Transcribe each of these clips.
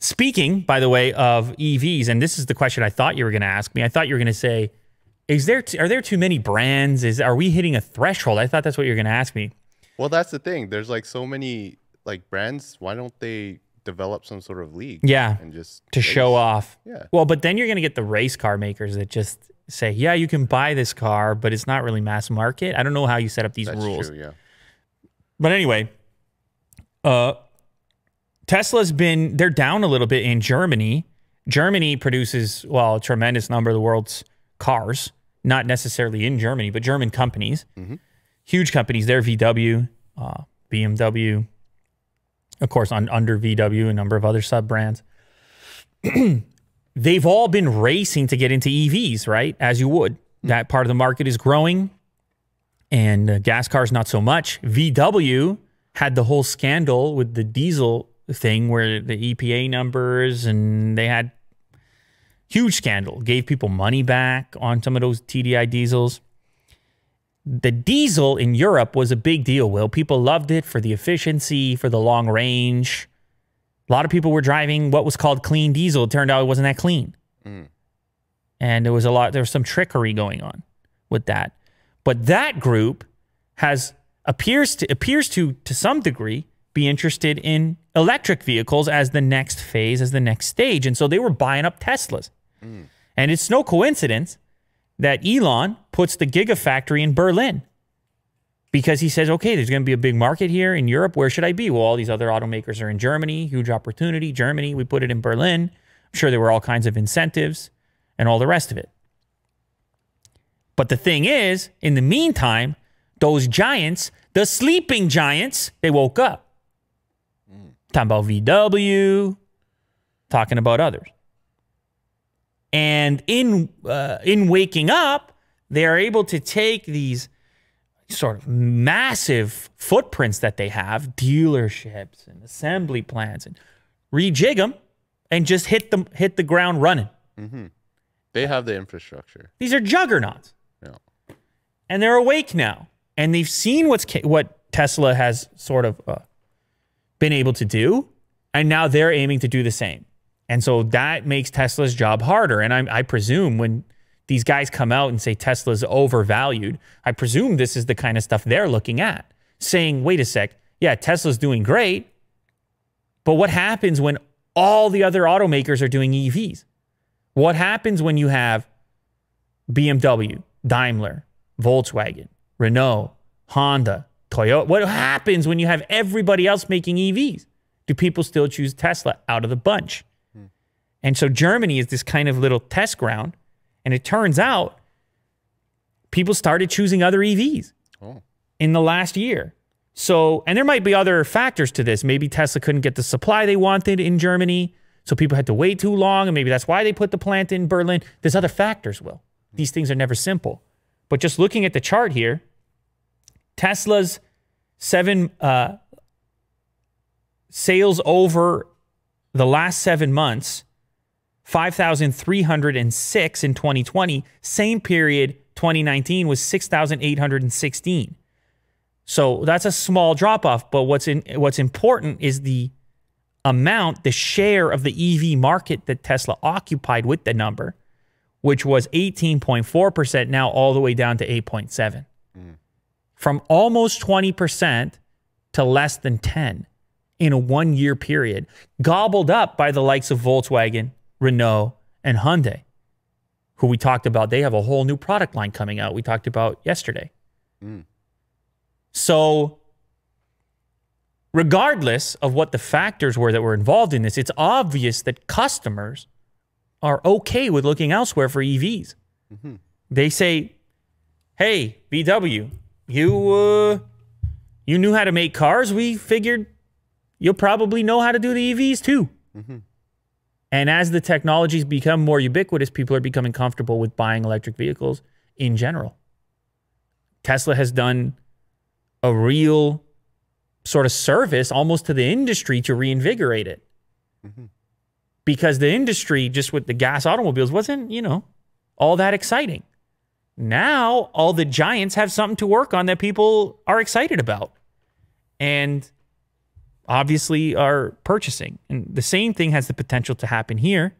Speaking, by the way, of EVs, and this is the question I thought you were going to ask me. I thought you were going to say, "Is there are there too many brands? Is are we hitting a threshold?" I thought that's what you were going to ask me. Well, that's the thing. There's like so many like brands. Why don't they develop some sort of league? Yeah, and just to show off. Yeah. Well, but then you're going to get the race car makers that just say, "Yeah, you can buy this car, but it's not really mass market." I don't know how you set up these That's rules. true. Yeah. But anyway, uh, Tesla's been they're down a little bit in Germany. Germany produces well a tremendous number of the world's cars, not necessarily in Germany, but German companies, huge companies. They're VW, uh, BMW, of course, on under VW, a number of other sub brands. They've all been racing to get into EVs, right? As you would. That part of the market is growing and uh, gas cars not so much. VW had the whole scandal with the diesel thing where the EPA numbers and they had huge scandal, gave people money back on some of those TDI diesels. The diesel in Europe was a big deal, Will. People loved it for the efficiency, for the long range. A lot of people were driving what was called clean diesel. It turned out it wasn't that clean. Mm. And there was a lot, there was some trickery going on with that. But that group has appears to appears to to some degree be interested in electric vehicles as the next phase, as the next stage. And so they were buying up Teslas. Mm. And it's no coincidence that Elon puts the Gigafactory in Berlin because he says, okay, there's going to be a big market here in Europe. Where should I be? Well, all these other automakers are in Germany, huge opportunity. Germany, we put it in Berlin. I'm sure there were all kinds of incentives and all the rest of it. But the thing is, in the meantime, those giants, the sleeping giants, they woke up. Talking about VW, talking about others. And in uh, in waking up, they are able to take these sort of massive footprints that they have, dealerships and assembly plants, and rejig them and just hit them hit the ground running. They have the infrastructure. These are juggernauts. Yeah. and they're awake now, and they've seen what's what Tesla has sort of uh, been able to do, and now they're aiming to do the same. And so that makes Tesla's job harder. And I, I presume when these guys come out and say Tesla's overvalued, I presume this is the kind of stuff they're looking at, saying, "Wait a sec, yeah, Tesla's doing great, but what happens when all the other automakers are doing EVs? What happens when you have BMW, Daimler, Volkswagen, Renault, Honda, Toyota. What happens when you have everybody else making EVs? Do people still choose Tesla out of the bunch? Hmm. And so Germany is this kind of little test ground. And it turns out people started choosing other EVs Oh. in the last year. So, and there might be other factors to this. Maybe Tesla couldn't get the supply they wanted in Germany. So people had to wait too long. And maybe that's why they put the plant in Berlin. There's other factors, Will. Hmm. These things are never simple. But just looking at the chart here, Tesla's seven uh, sales over the last seven months 5,306 in 2020. Same period, 2019, was 6,816. So that's a small drop off. But what's in, what's important is the amount, the share of the EV market that Tesla occupied with the number, which was 18.4%, now all the way down to 8.7. From almost 20% to less than 10 in a one year period, gobbled up by the likes of Volkswagen, Renault, and Hyundai, who we talked about. They have a whole new product line coming out. We talked about yesterday. Mm. So, regardless of what the factors were that were involved in this, it's obvious that customers are okay with looking elsewhere for EVs. Mm-hmm. They say, "Hey, VW, you uh, you knew how to make cars. We figured you'll probably know how to do the EVs too." And as the technologies become more ubiquitous, people are becoming comfortable with buying electric vehicles in general. Tesla has done a real sort of service almost to the industry to reinvigorate it. Because the industry, just with the gas automobiles, wasn't, you know, all that exciting. Now, all the giants have something to work on that people are excited about. And obviously are purchasing. And the same thing has the potential to happen here.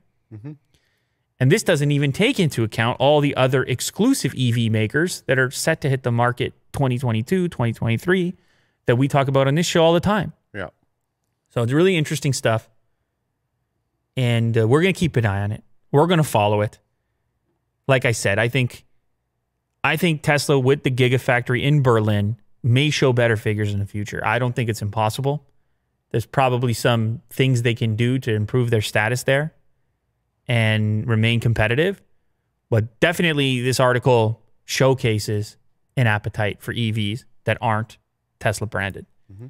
And this doesn't even take into account all the other exclusive EV makers that are set to hit the market 2022, 2023 that we talk about on this show all the time. Yeah. So it's really interesting stuff. And uh, we're going to keep an eye on it. We're going to follow it. Like I said, I think I think Tesla with the Gigafactory in Berlin may show better figures in the future. I don't think it's impossible. There's probably some things they can do to improve their status there and remain competitive. But definitely this article showcases an appetite for EVs that aren't Tesla branded. Mm-hmm.